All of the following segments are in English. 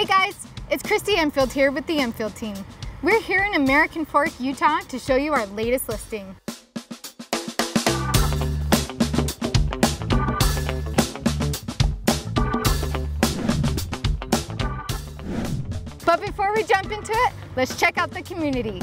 Hey guys, it's Christy Enfield here with the Enfield team. We're here in American Fork, Utah to show you our latest listing. But before we jump into it, let's check out the community.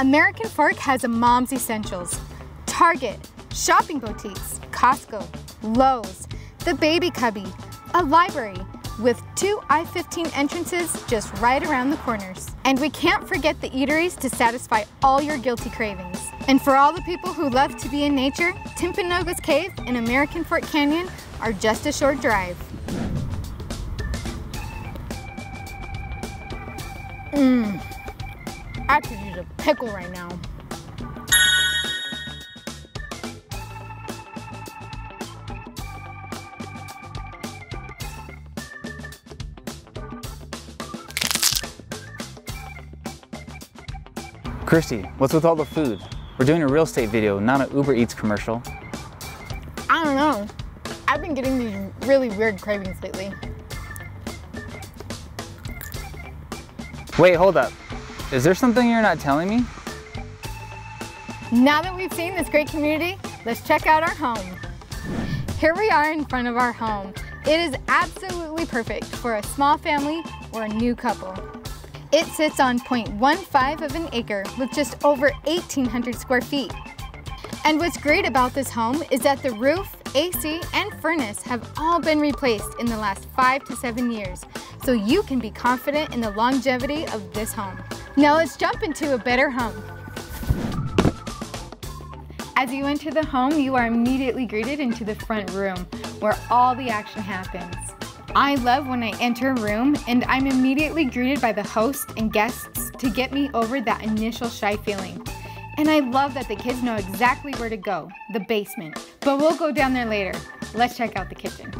American Fork has a mom's essentials. Target, shopping boutiques, Costco, Lowe's, the Baby Cubby, a library, with two I-15 entrances just right around the corners. And we can't forget the eateries to satisfy all your guilty cravings. And for all the people who love to be in nature, Timpanogos Cave and American Fork Canyon are just a short drive. Mmm, I could use a pickle right now. Christy, what's with all the food? We're doing a real estate video, not an Uber Eats commercial. I don't know. I've been getting these really weird cravings lately. Wait, hold up. Is there something you're not telling me? Now that we've seen this great community, let's check out our home. Here we are in front of our home. It is absolutely perfect for a small family or a new couple. It sits on 0.15 of an acre with just over 1,800 square feet. And what's great about this home is that the roof, AC, and furnace have all been replaced in the last five to seven years, so you can be confident in the longevity of this home. Now let's jump into a better home. As you enter the home, you are immediately greeted into the front room, where all the action happens. I love when I enter a room and I'm immediately greeted by the host and guests to get me over that initial shy feeling. And I love that the kids know exactly where to go, the basement. But we'll go down there later. Let's check out the kitchen.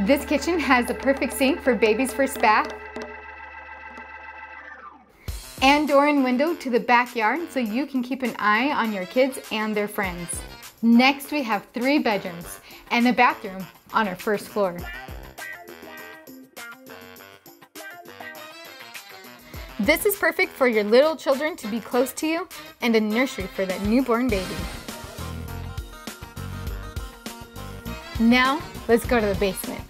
This kitchen has the perfect sink for baby's first bath and door and window to the backyard so you can keep an eye on your kids and their friends. Next, we have three bedrooms and a bathroom on our first floor. This is perfect for your little children to be close to you and a nursery for that newborn baby. Now, let's go to the basement.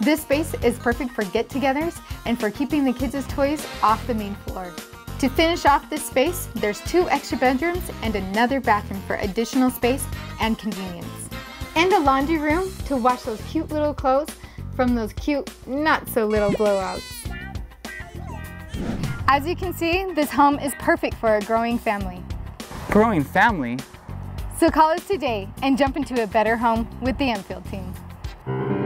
This space is perfect for get-togethers and for keeping the kids' toys off the main floor. To finish off this space, there's two extra bedrooms and another bathroom for additional space and convenience. And a laundry room to wash those cute little clothes from those cute, not so little blowouts. As you can see, this home is perfect for a growing family. Growing family? So call us today and jump into a better home with the Enfield team.